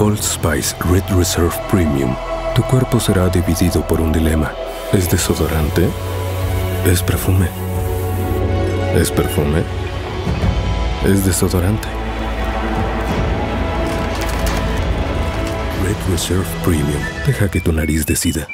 Old Spice Red Reserve Premium, tu cuerpo será dividido por un dilema. ¿Es desodorante? ¿Es perfume? ¿Es perfume? ¿Es desodorante? Red Reserve Premium. Deja que tu nariz decida.